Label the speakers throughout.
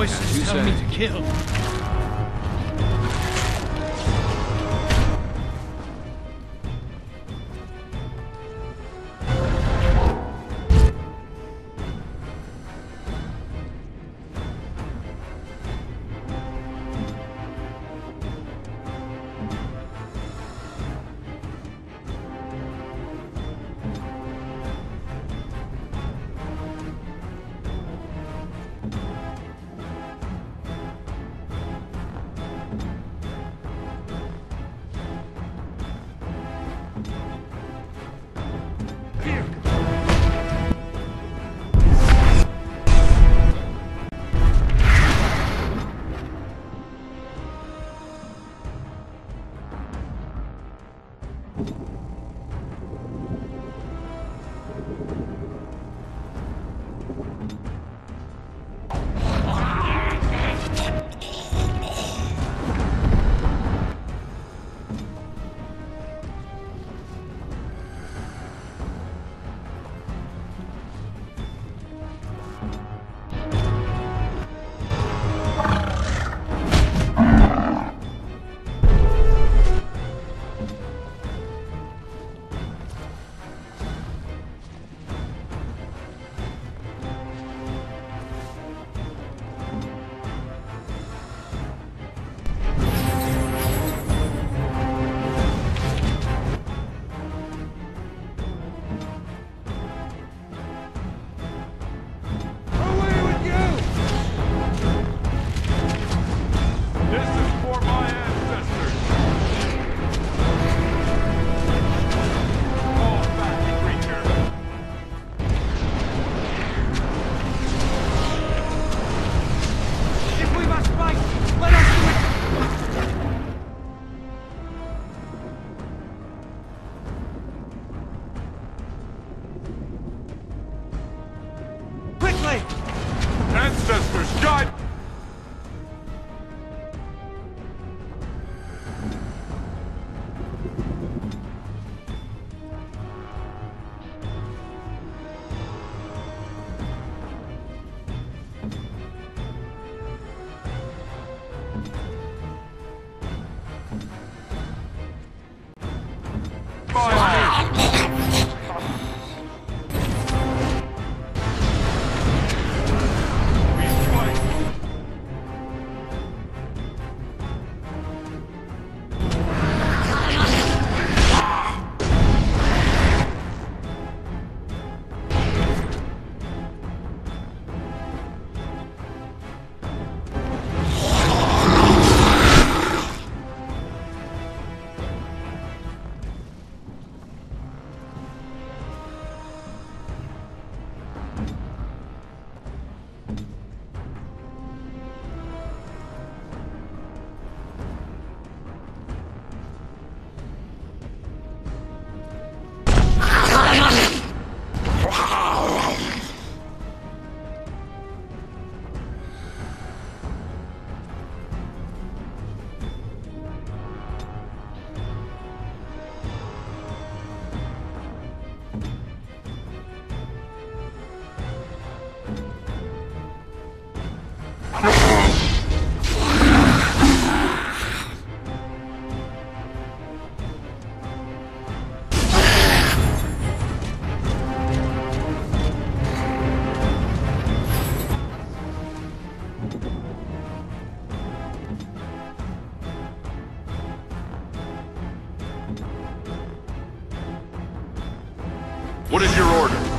Speaker 1: Voices telling me to kill.
Speaker 2: What is your order?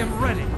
Speaker 2: Am ready.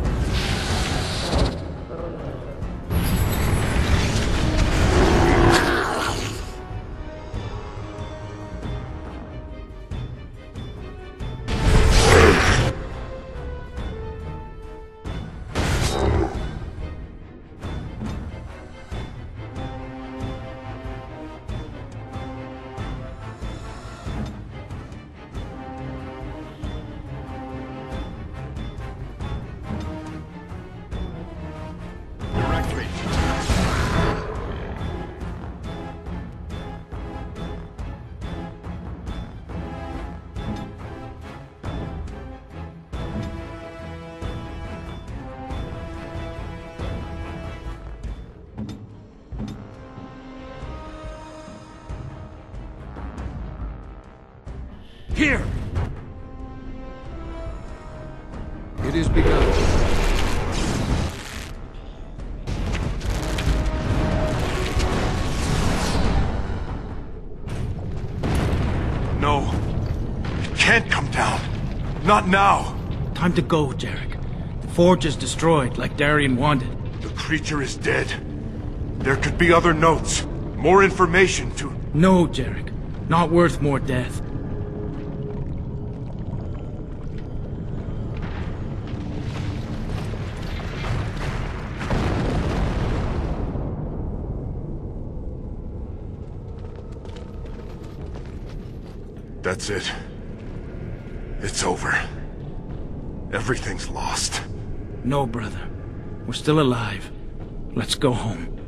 Speaker 2: Here!
Speaker 3: It is begun.
Speaker 2: No. It
Speaker 4: can't come down.
Speaker 2: Not now.
Speaker 3: Time to go, Jerrik. The forge is destroyed, like Darien wanted.
Speaker 2: The creature is dead. There could be other notes. More information to...
Speaker 3: No, Jerrik. Not worth more death.
Speaker 2: That's it. It's over. Everything's lost.
Speaker 3: No, brother. We're still alive. Let's go home.